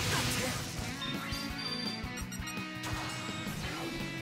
Fuck!